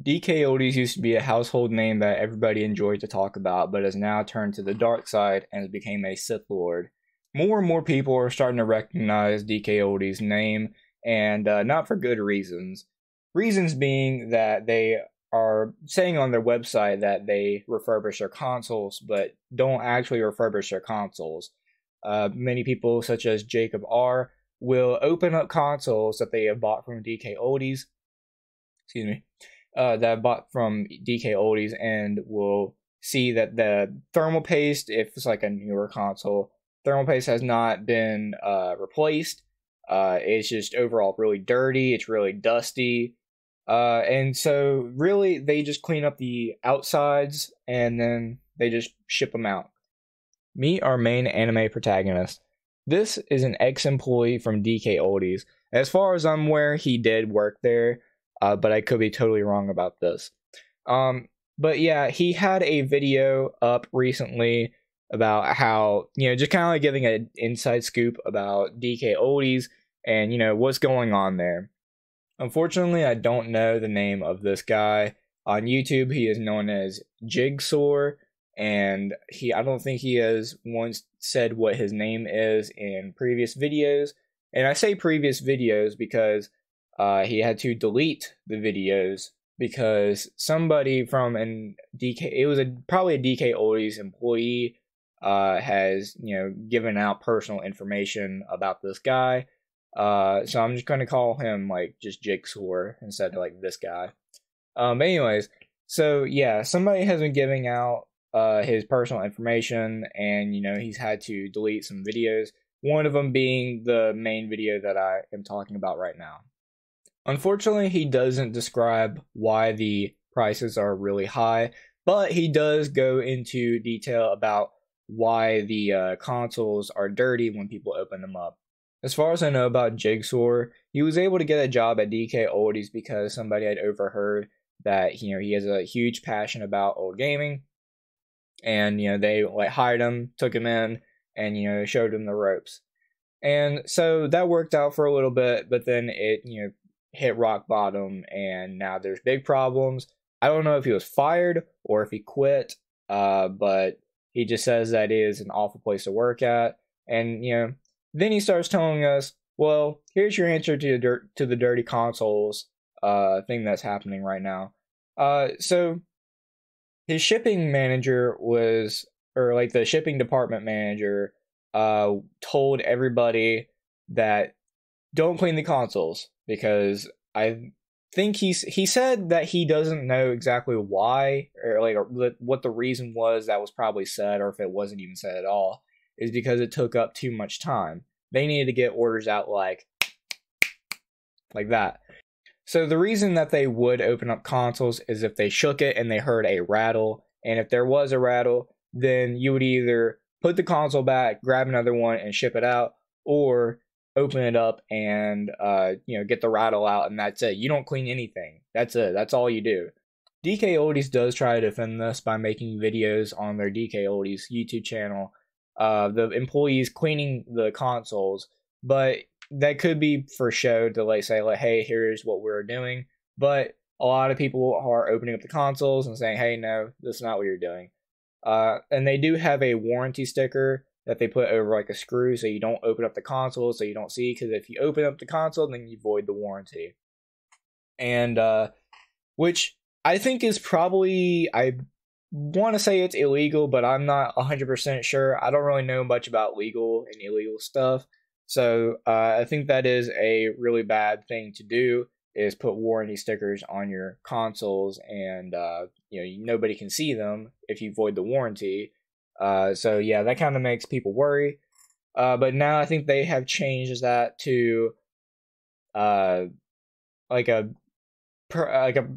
DK Oldies used to be a household name that everybody enjoyed to talk about, but has now turned to the dark side and has become a Sith Lord. More and more people are starting to recognize DK Oldies' name, and uh, not for good reasons. Reasons being that they are saying on their website that they refurbish their consoles, but don't actually refurbish their consoles. Uh, many people, such as Jacob R., will open up consoles that they have bought from DK Oldies. Excuse me uh, that I bought from DK Oldies and will see that the thermal paste, if it's like a newer console, thermal paste has not been uh, replaced. Uh, it's just overall really dirty. It's really dusty. Uh, and so really they just clean up the outsides and then they just ship them out. Meet our main anime protagonist. This is an ex-employee from DK Oldies. As far as I'm aware, he did work there uh, but I could be totally wrong about this. Um, but yeah, he had a video up recently about how you know just kind of like giving an inside scoop about DK Oldies and you know what's going on there. Unfortunately, I don't know the name of this guy on YouTube. He is known as Jigsore, and he I don't think he has once said what his name is in previous videos. And I say previous videos because uh, he had to delete the videos because somebody from an DK, it was a probably a DK Oldies employee, uh, has you know given out personal information about this guy. Uh, so I'm just gonna call him like just Jake Jigsore instead of like this guy. Um, anyways, so yeah, somebody has been giving out uh his personal information, and you know he's had to delete some videos. One of them being the main video that I am talking about right now. Unfortunately, he doesn't describe why the prices are really high, but he does go into detail about why the uh, consoles are dirty when people open them up. As far as I know about Jigsore, he was able to get a job at DK Oldies because somebody had overheard that you know he has a huge passion about old gaming, and you know they like hired him, took him in, and you know showed him the ropes. And so that worked out for a little bit, but then it you know hit rock bottom and now there's big problems. I don't know if he was fired or if he quit, uh, but he just says that is an awful place to work at. And, you know, then he starts telling us, well, here's your answer to the, dirt, to the dirty consoles uh, thing that's happening right now. Uh, so his shipping manager was, or like the shipping department manager, uh, told everybody that don't clean the consoles because I think he's he said that he doesn't know exactly why or like what the reason was that was probably said or if it wasn't even said at all is because it took up too much time. They needed to get orders out like like that. So the reason that they would open up consoles is if they shook it and they heard a rattle and if there was a rattle then you would either put the console back, grab another one and ship it out or open it up and uh, you know get the rattle out and that's it. You don't clean anything. That's it. That's all you do. Dk oldies does try to defend this by making videos on their dk oldies youtube channel uh, the employees cleaning the consoles but that could be for show to like say like hey here's what we're doing but a lot of people are opening up the consoles and saying hey no that's not what you're doing uh, and they do have a warranty sticker that they put over like a screw so you don't open up the console so you don't see because if you open up the console then you void the warranty. And uh which i think is probably i want to say it's illegal but i'm not 100% sure. I don't really know much about legal and illegal stuff. So uh, i think that is a really bad thing to do is put warranty stickers on your consoles and uh, you know nobody can see them if you void the warranty uh, so yeah, that kind of makes people worry. Uh, but now I think they have changed that to uh, like a like a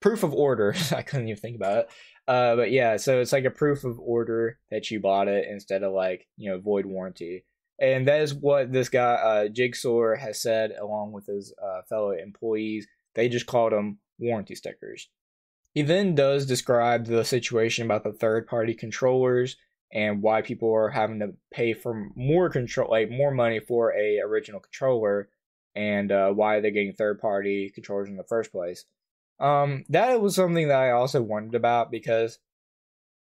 proof of order. I couldn't even think about it. Uh, but yeah, so it's like a proof of order that you bought it instead of like you know void warranty. And that is what this guy uh, Jigsore has said, along with his uh, fellow employees. They just called them warranty stickers. He then does describe the situation about the third party controllers and why people are having to pay for more control, like more money for a original controller, and uh, why they're getting third party controllers in the first place. Um, that was something that I also wondered about because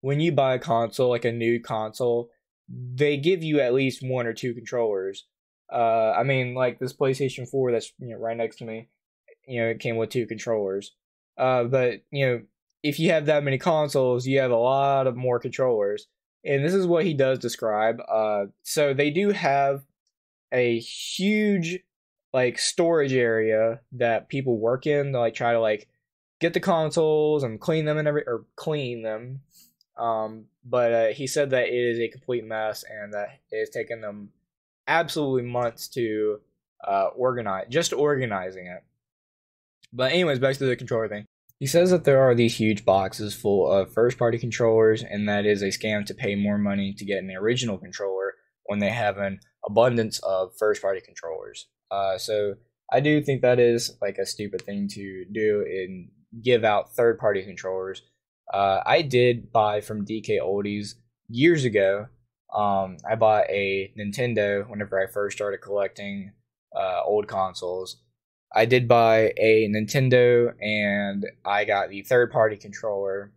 when you buy a console, like a new console, they give you at least one or two controllers. Uh, I mean, like this PlayStation 4 that's you know right next to me, you know, it came with two controllers. Uh, but you know, if you have that many consoles, you have a lot of more controllers. And this is what he does describe. Uh, so they do have a huge like storage area that people work in to like try to like get the consoles and clean them and every or clean them. Um, but uh, he said that it is a complete mess and that it has taken them absolutely months to uh, organize, just organizing it. But anyways, back to the controller thing. He says that there are these huge boxes full of first-party controllers, and that is a scam to pay more money to get an original controller when they have an abundance of first-party controllers. Uh, so I do think that is like a stupid thing to do and give out third-party controllers. Uh, I did buy from DK Oldies years ago. Um, I bought a Nintendo whenever I first started collecting uh, old consoles I did buy a Nintendo and I got the third party controller.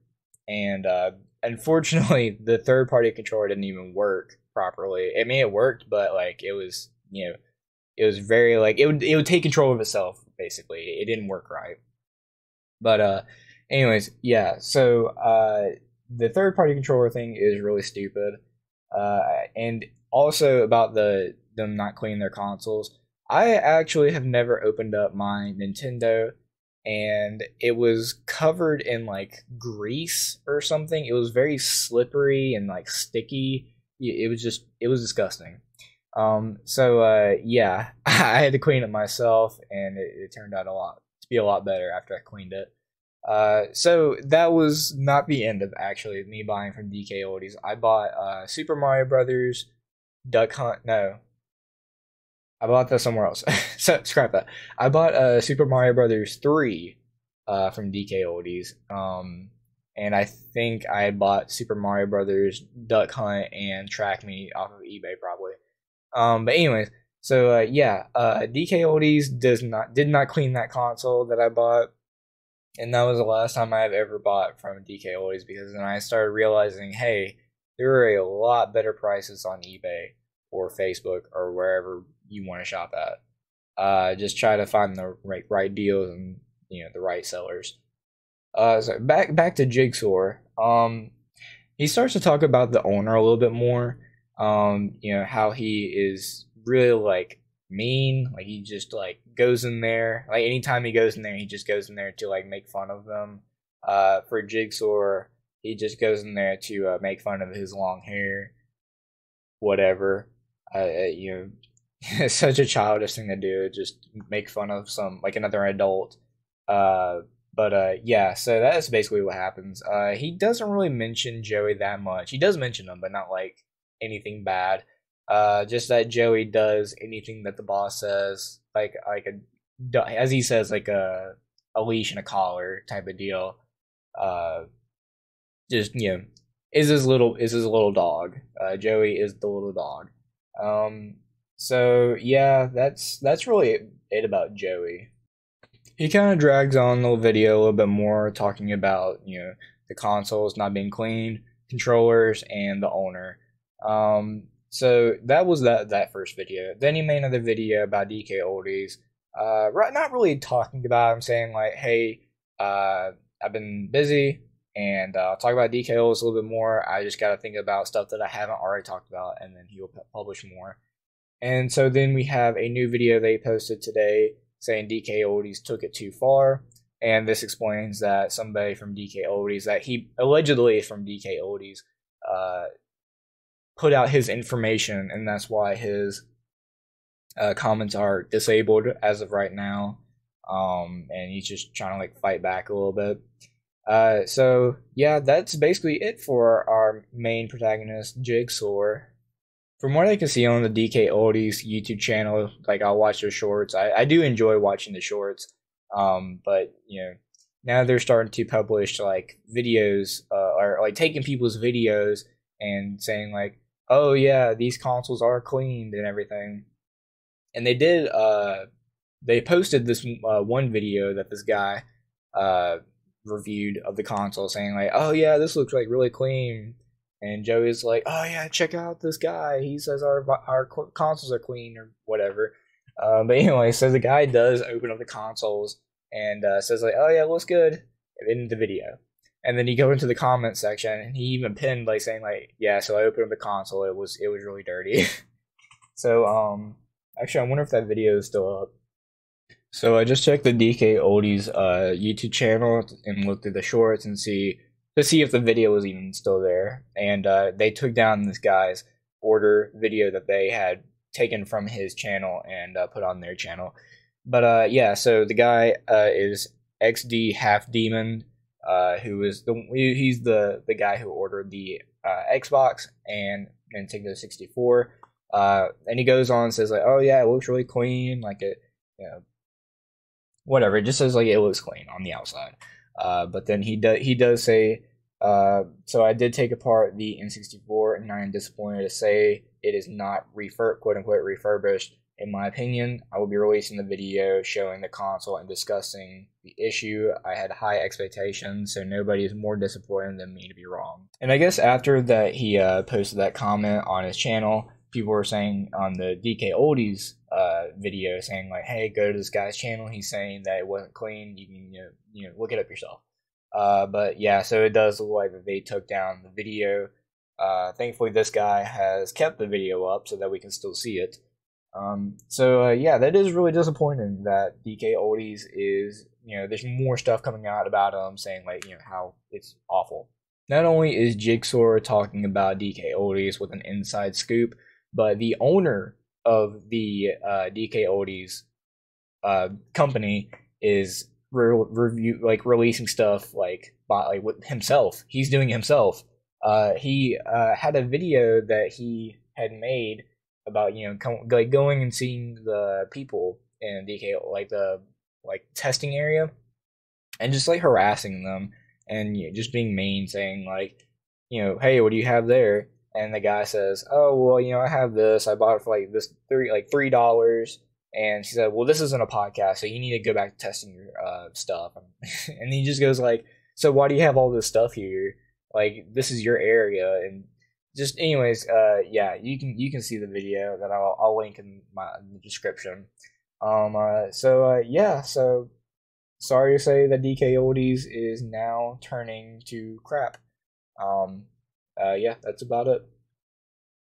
And uh, unfortunately, the third party controller didn't even work properly. I mean, it worked, but like it was, you know, it was very like it would it would take control of itself basically. It didn't work right. But uh, anyways, yeah. So uh, the third party controller thing is really stupid. Uh, and also about the them not cleaning their consoles I actually have never opened up my Nintendo and it was covered in like grease or something. It was very slippery and like sticky. It was just it was disgusting. Um, so uh, yeah, I had to clean it myself, and it, it, turned out a lot to be a lot better after I cleaned it. Uh, so that was not the end of actually me buying from DK Oldies. I bought uh, Super Mario Brothers, Duck Hunt. No, I bought that somewhere else. so scrap that. I bought uh, Super Mario Brothers three uh, from DK Oldies. Um, and I think I bought Super Mario Brothers Duck Hunt and Track Meet off of eBay probably. Um, but anyways, so uh, yeah, uh, DK Oldies does not did not clean that console that I bought, and that was the last time I've ever bought from DK Oldies because then I started realizing, hey, there are a lot better prices on eBay or Facebook or wherever you want to shop at. Uh, just try to find the right right deals and you know the right sellers. Uh, so back back to Jigsore. Um, he starts to talk about the owner a little bit more. Um, you know how he is really like mean. Like he just like goes in there. Like anytime he goes in there, he just goes in there to like make fun of them. Uh, for Jigsore, he just goes in there to uh, make fun of his long hair, whatever. You know, it's such a childish thing to do just make fun of some like another adult. Uh but uh yeah so that is basically what happens. Uh he doesn't really mention joey that much. He does mention him but not like anything bad. Uh just that joey does anything that the boss says like like a as he says like a a leash and a collar type of deal. Uh just you know is his little is his little dog. Uh joey is the little dog um so yeah, that's that's really it, about Joey. He kind of drags on the video a little bit more, talking about you know the consoles not being cleaned, controllers, and the owner. Um, so that was that that first video. Then he made another video about DK Oldies. Uh, right, not really talking about him, saying like, "Hey, uh, I've been busy, and uh, I'll talk about DK Oldies a little bit more. I just got to think about stuff that I haven't already talked about, and then he'll publish more." And so then we have a new video they posted today saying DK Oldies took it too far. And this explains that somebody from DK Oldies, that he allegedly is from DK Oldies, uh, put out his information, and that's why his uh, comments are disabled as of right now. Um, and he's just trying to like fight back a little bit. Uh, so yeah, that's basically it for our main protagonist, Jigsore from what I can see on the DK Oldies YouTube channel, like I'll watch their shorts. I, I do enjoy watching the shorts. Um, but you know, now they're starting to publish like videos, uh, or like taking people's videos and saying like, oh yeah, these consoles are cleaned and everything. And they did, uh, they posted this uh, one video that this guy uh, reviewed of the console, saying like, "Oh yeah, this looks like really clean." And Joey's like, "Oh yeah, check out this guy. He says our our consoles are clean or whatever." Uh, but anyway, so the guy does open up the consoles and uh, says like, "Oh yeah, looks good," in the video. And then you go into the comment section, and he even pinned like saying like, "Yeah, so I opened up the console. It was it was really dirty." so um, actually, I wonder if that video is still up. So I just checked the DK Oldies uh, YouTube channel and looked at the shorts and see to see if the video was even still there. And uh, they took down this guy's order video that they had taken from his channel and uh, put on their channel. But uh, yeah, so the guy uh, is XD Half Demon, uh, who is the he's the the guy who ordered the Xbox and Nintendo 64. Uh, and he goes on and says like, "Oh yeah, it looks really clean. Like it, you know, whatever. It just says like it looks clean on the outside. Uh, but then he does he does say, uh, so I did take apart the N64, and I am disappointed to say it is not refurb quote unquote refurbished. In my opinion, I will be releasing the video showing the console and discussing the issue. I had high expectations, so nobody is more disappointed than me to be wrong. And I guess after that, he uh, posted that comment on his channel people were saying on the DK Oldies uh, video saying like, "Hey, go to this guy's channel. He's saying that it wasn't clean. You can you know, you know look it up yourself." Uh, but yeah, so it does look like they took down the video. Uh, thankfully, this guy has kept the video up so that we can still see it. Um, so uh, yeah, that is really disappointing that DK Oldies is you know there's more stuff coming out about him saying like you know how it's awful. Not only is Jigsore talking about DK Oldies with an inside scoop, but the owner of the uh, DK Oldies uh, company is re- review like releasing stuff like by, like with himself. He's doing himself. Uh, he uh, had a video that he had made about you know com- like going and seeing the people in DK like the like testing area and just like harassing them and you know, just being mean, saying like you know, hey, what do you have there? And the guy says, "Oh well, you know, I have this. I bought it for like this three like three dollars." And she said, "Well, this isn't a podcast, so you need to go back to testing your uh, stuff." and he just goes like, "So why do you have all this stuff here? Like this is your area." And just anyways, uh, yeah, you can you can see the video that I'll, I'll link in my in the description. Um, uh, so uh, yeah, so sorry to say that DK Oldies is now turning to crap. Um, uh, yeah, that's about it.